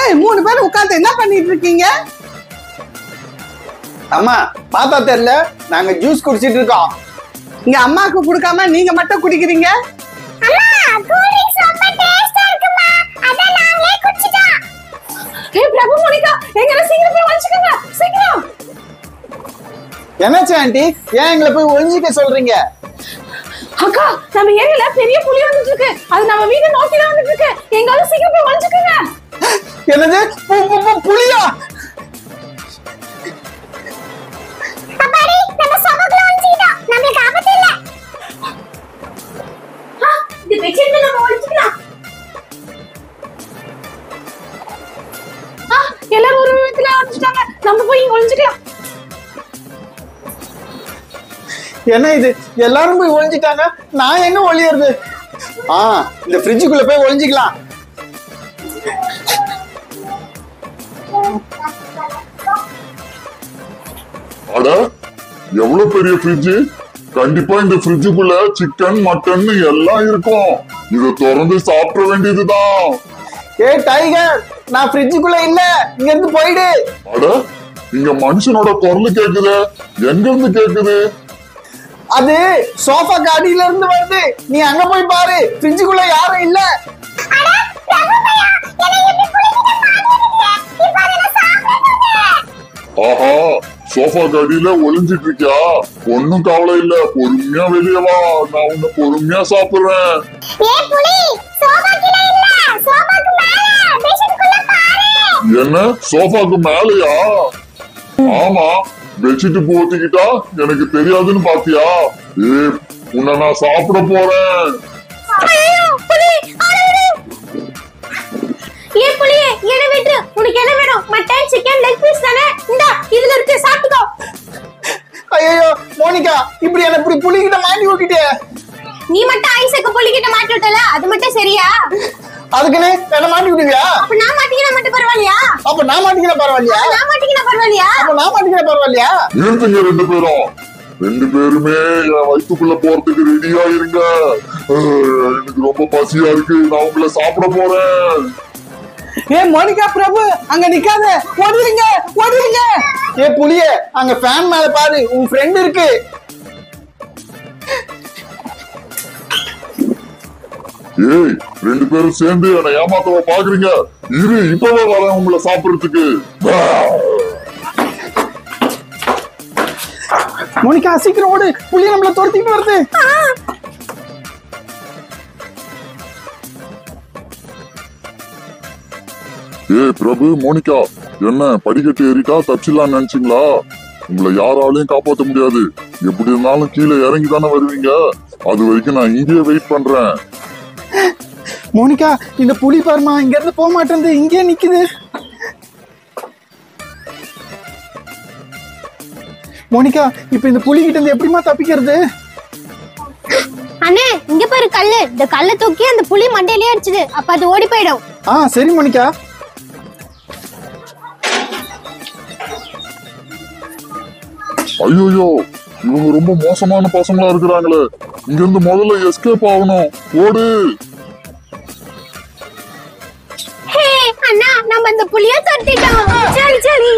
ஏய் மூணு பேர் உட்கார்ந்து என்ன பண்ணிட்டு இருக்கீங்க? அம்மா பார்த்தா தெரியல நாங்க ஜூஸ் குடிச்சிட்டு இருக்கோம். இங்க அம்மாக்கு கொடுக்காம நீங்க மட்டும் குடிக்கிறீங்க? என்னாச்சு ஆண்டி? ஏன் எங்களை போய் ஒளிஞ்சிக்க சொல்றீங்க? அக்கா நம்ம ஏரியால பெரிய புலி வந்துட்டு இருக்கு அது நம்ம வீடு நோக்கி தான் வந்துட்டு இருக்கு எங்காவது சீக்கிரம் போய் வச்சுக்கோங்க என்னது? பு- பு- பு- புலியா? எல்லாரும் ஒரு விதத்துல நம்ம போய் இங்க ஒளிஞ்சுக்கலாம். என்ன இது? எல்லாரும் போய் ஒளிஞ்சிட்டாங்க. நான் எங்க ஒளியறது? ஆ இந்த ஃப்ரிட்ஜுக்குள்ள போய் ஒளிஞ்சிக்கலாம். அட எவ்வளவு பெரிய ஃப்ரிட்ஜ் கண்டிப்பா இந்த ஃப்ரிட்ஜுக்குள்ள சிக்கன் மட்டன் எல்லாம் இருக்கும். இத திறந்து சாப்பிட வேண்டியதுதான். ஏய் டைகர் நான் ஃப்ரிட்ஜுக்குள்ள இல்ல. இங்க இருந்து போயிடு. அட இங்க மனுஷனோட குரல் கேக்குது. எங்க இருந்து கேக்குது? அது சோஃபா காடியில இருந்து வருது. நீ அங்க போய் பாரு. ஃப்ரிட்ஜுக்குள்ள யாரும் இல்ல. ஆஹா சோஃபா கடியில ஒளிஞ்சிட்டு இருக்கியா? ஒண்ணும் கவலை இல்ல. பொறுமையா வெளியே வா. நான் உன்னை பொறுமையா சாப்பிடுறேன். என்ன? சோஃபாக்கு மேலயா? ஆமா. பெட்ஷீட் போத்திக்கிட்டா? எனக்கு தெரியாதுன்னு பாத்தியா? ஏ உன்னை நான் சாப்பிட போறேன். ஏன் புளியே என்ன விட்டு. உனக்கு என்ன வேணும்? மட்டன் சிக்கன் லெக் பீஸ் தானே? இந்தா இதுல இருக்கு சாப்பிட்டுக்கோ. ஐயோ மோனிகா இப்படி என்ன இப்படி புலிகிட்ட மாட்டி விட்டுட்டே நீ மட்டும் ஐசக்க புளிக்கிட்ட மாட்டி விட்டல? அது மட்டும் சரியா? அதுக்குன்னு என்ன மாட்டி விட்டுவியா அப்ப நான் மாட்டிக்கினா மட்டும் பரவாயில்லையா? அப்ப நான் மாட்டிக்கிற பரவாயில்லையா? பரவாயில்லையா? அப்ப நான் மாட்டிக்கிற பரவாயில்லையா? நிறுத்துங்க ரெண்டு பேரும். ரெண்டு பேருமே என் வயிற்றுக்குள்ள போறதுக்கு ரெடியா இருங்க. எனக்கு ரொம்ப பசியா இருக்கு. நான் உங்களை சாப்பிட போறேன். ஏ மோனிகா பிரபு அங்க நிக்காத. ஓடிடுங்க ஓடிடுங்க. ஏ புலியே அங்க ஃபேன் மேல பாரு. உன் ஃப்ரெண்ட் இருக்கு. ஏய் ரெண்டு பேரும் சேர்ந்து என்னை ஏமாத்தவ பாக்குறீங்க இரு இப்பவே வரேன் உங்களை சாப்பிடுறதுக்கு. மோனிகா சீக்கிரம் ஓடு. புலி நம்மள துரத்திட்டு வருது. ஏய் பிரபு மோனிகா என்ன படிக்கட்டு ஏறிட்டா தப்பிச்சிடலாம்னு நினைச்சீங்களா? உங்களை யாராலையும் காப்பாத்த முடியாது. எப்படி இருந்தாலும் கீழே இறங்கி தானே வருவீங்க? அது வரைக்கும் நான் இங்கேயே வெயிட் பண்றேன். மோனிகா இந்த புலி பாருமா இங்க இருந்து போக மாட்டேங்குது. இங்கே நிக்குது. மோனிகா இப்ப இந்த புலி கிட்ட இருந்து எப்படிமா தப்பிக்கிறது? அண்ணே இங்க பாரு கல்லு. இந்த கல்லை தூக்கி அந்த புளி மண்டையிலே அடிச்சுது. அப்ப அது ஓடி போயிடும். ஆ சரி மோனிகா. ஐயோ இவங்க ரொம்ப மோசமான பசங்களா இருக்கிறாங்களே. இங்க இருந்து முதல்ல எஸ்கேப் ஆகணும். ஓடு. ஹே அண்ணா நம்ம இந்த புளிய தட்டிட்டோம் சரி சரி.